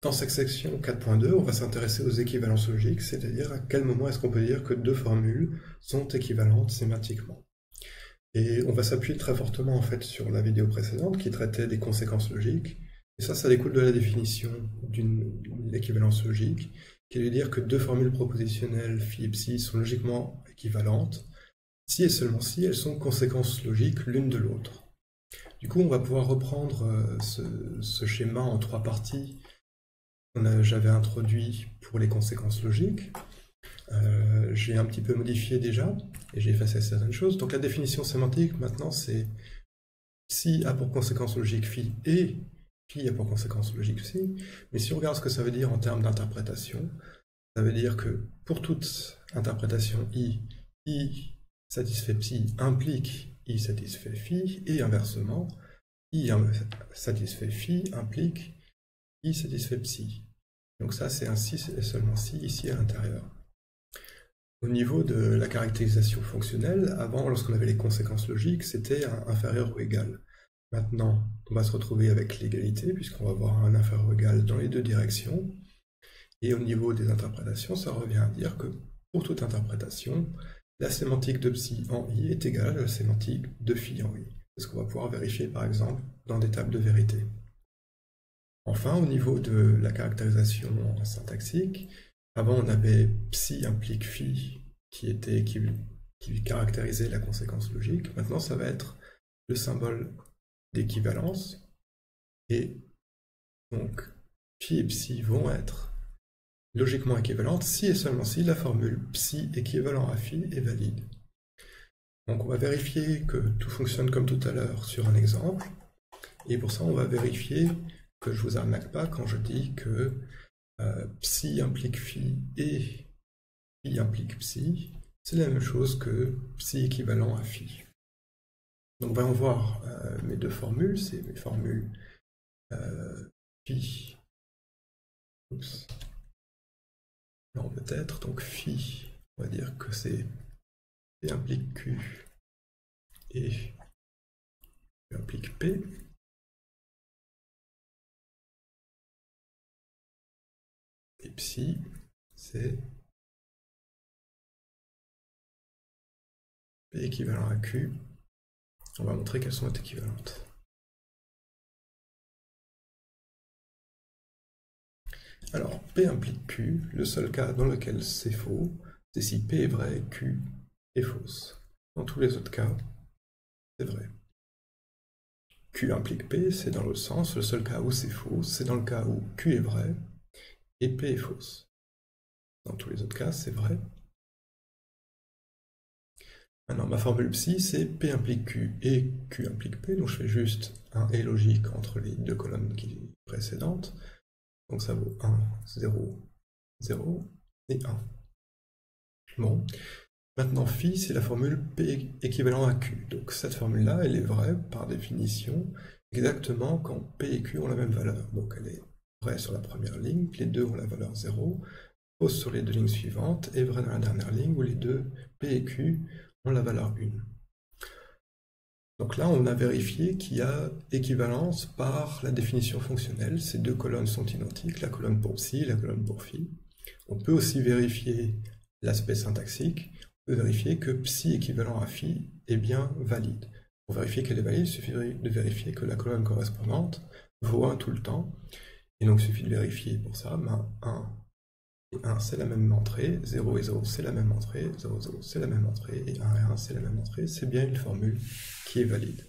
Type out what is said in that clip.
Dans cette section 4.2, on va s'intéresser aux équivalences logiques, c'est-à-dire à quel moment est-ce qu'on peut dire que deux formules sont équivalentes sémantiquement. Et on va s'appuyer très fortement en fait sur la vidéo précédente qui traitait des conséquences logiques. Et ça, ça découle de la définition d'une équivalence logique, qui veut dire que deux formules propositionnelles phi psi sont logiquement équivalentes, si et seulement si elles sont conséquences logiques l'une de l'autre. Du coup, on va pouvoir reprendre euh, ce schéma en trois parties j'avais introduit pour les conséquences logiques. Euh, j'ai un petit peu modifié déjà et j'ai effacé certaines choses. Donc la définition sémantique maintenant c'est si a pour conséquence logique phi et phi a pour conséquence logique psi. Mais si on regarde ce que ça veut dire en termes d'interprétation, ça veut dire que pour toute interprétation i, i satisfait psi implique i satisfait phi et inversement, i satisfait phi implique i satisfait psi. Donc ça, c'est un si et seulement si ici à l'intérieur. Au niveau de la caractérisation fonctionnelle, avant, lorsqu'on avait les conséquences logiques, c'était inférieur ou égal. Maintenant, on va se retrouver avec l'égalité, puisqu'on va avoir un inférieur ou égal dans les deux directions. Et au niveau des interprétations, ça revient à dire que pour toute interprétation, la sémantique de psi en i est égale à la sémantique de phi en i. C'est ce qu'on va pouvoir vérifier par exemple dans des tables de vérité. Enfin, au niveau de la caractérisation syntaxique, avant on avait psi implique phi qui, était, qui, caractérisait la conséquence logique. Maintenant, ça va être le symbole d'équivalence. Et donc, phi et psi vont être logiquement équivalentes si et seulement si la formule psi équivalent à phi est valide. Donc on va vérifier que tout fonctionne comme tout à l'heure sur un exemple. Et pour ça, on va vérifier que je vous arnaque pas quand je dis que euh, psi implique phi et phi implique psi, c'est la même chose que psi équivalent à phi. Donc voyons voir euh, mes deux formules, c'est mes formules euh, phi. Oups. Non, peut-être, donc phi, on va dire que c'est P implique Q et Q implique P. Et psi, c'est P équivalent à Q. On va montrer qu'elles sont équivalentes. Alors, P implique Q, le seul cas dans lequel c'est faux, c'est si P est vrai, Q est fausse. Dans tous les autres cas, c'est vrai. Q implique P, c'est dans l'autre sens, le seul cas où c'est faux, c'est dans le cas où Q est vrai, et P est fausse. Dans tous les autres cas, c'est vrai. Maintenant, ma formule psi, c'est P implique Q et Q implique P, donc je fais juste un et logique entre les deux colonnes qui précédentes. Donc ça vaut 1, 0, 0 et 1. Bon. Maintenant, phi, c'est la formule P équivalent à Q. Donc cette formule-là, elle est vraie par définition exactement quand P et Q ont la même valeur. Donc elle est vrai sur la première ligne, les deux ont la valeur 0, fausse sur les deux lignes suivantes, et vrai dans la dernière ligne où les deux P et Q ont la valeur 1. Donc là, on a vérifié qu'il y a équivalence par la définition fonctionnelle. Ces deux colonnes sont identiques, la colonne pour psi et la colonne pour phi. On peut aussi vérifier l'aspect syntaxique. On peut vérifier que psi équivalent à phi est bien valide. Pour vérifier qu'elle est valide, il suffit de vérifier que la colonne correspondante vaut 1 tout le temps. Et donc, il suffit de vérifier pour ça, 1 et 1 c'est la même entrée, 0 et 0 c'est la même entrée, 0, 0 c'est la même entrée, et 1 et 1 c'est la même entrée, c'est bien une formule qui est valide.